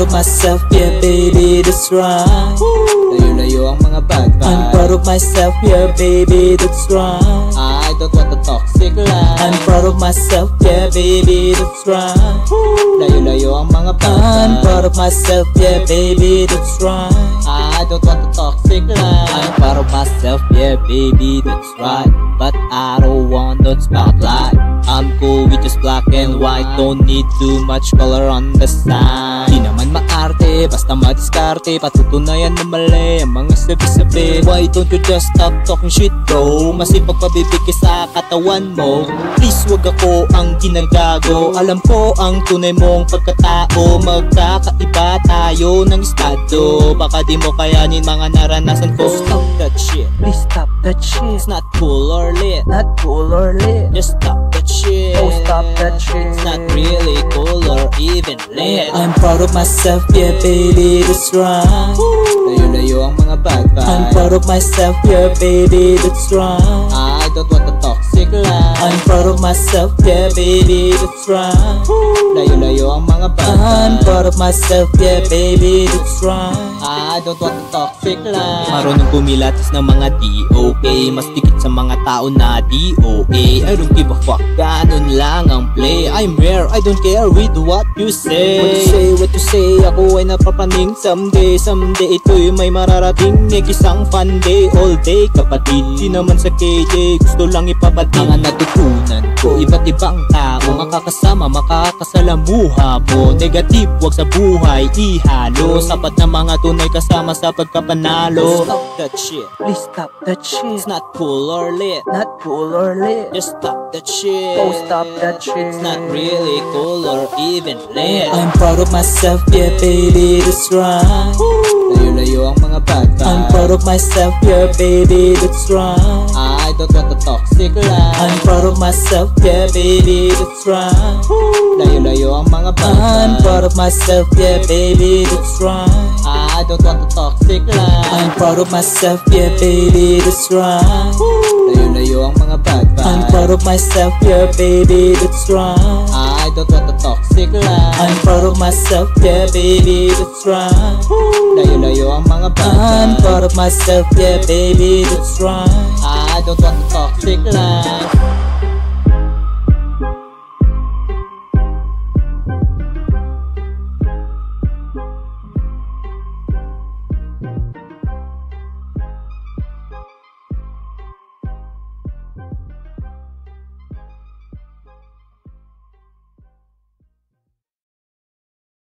of myself, yeah baby, that's right. Layo-layo ang mga bad vibes. I'm proud of myself, yeah baby, that's right. I don't want a toxic life. I'm proud of myself, yeah baby, that's right. Layo-layo ang mga bad vibes. I'm proud of myself, yeah baby, that's right. I don't want a toxic life. I'm proud of myself, yeah baby, that's right. But I don't want that spotlight. I'm cool with just black and white. Don't need too much color on the side naman maarte, basta madiskarte. Patutunayan na mali ang mga sabi-sabi. Why don't you just stop talking shit bro? Masipag pabibigay sa katawan mo. Please wag ako ang ginagago. Alam ko ang tunay mong pagkatao. Magkakaiba tayo ng estado. Baka di mo kayanin mga naranasan ko. Stop that shit. Please stop that shit. It's not cool or lit. Not cool or lit. Just stop shit. Oh, stop that shit. It's not really cool or even lit. I'm proud of myself, yeah baby, that's right. Layo-layo ang mga bad vibes. I'm proud of myself, yeah baby, that's right. I don't want a toxic life I'm proud of myself, yeah baby, that's right Layo-layo ang mga bad I'm proud of myself, yeah baby, that's right I don't want a toxic life Marunong kumilatis ng mga DOK Mas dikit sa mga tao na DOA I don't give a fuck, ganun lang ang play. I'm rare, I don't care with what you say. What you say, what you say Ako ay napapaning. Someday Someday ito'y may mararating. Ng isang fun day all day. Kapatid, di naman sa KJ Gusto lang ipapatin Mga natutunan ko. Iba't ibang tao Makakasama, makakasalamuha mo. Negative, wag sa buhay Ihalo. Sapat na mga tunay kasama sa pagkapanalo. Stop that shit. Please stop that shit. It's not cool or lit. Not cool or lit. Just stop that shit. Oh, stop that shit. It's not really cool or even lit. I'm proud of myself, yeah baby, that's right. Layo-layo ang mga bad vibes I'm proud of myself, yeah baby, that's right don't want a toxic life. I'm proud of myself, yeah baby, that's right. Layo-layo ang mga bad I'm proud of myself, yeah baby, that's right. I don't want a toxic life. I'm proud of myself, yeah baby, that's right. Layo-layo ang mga bad vibes I'm proud of myself, yeah baby, that's right. I don't want a toxic life. I'm proud of myself, yeah baby, that's right. Layo-layo ang mga bad I'm vibes proud of myself, yeah baby, that's right โดาจันต่อสิกแล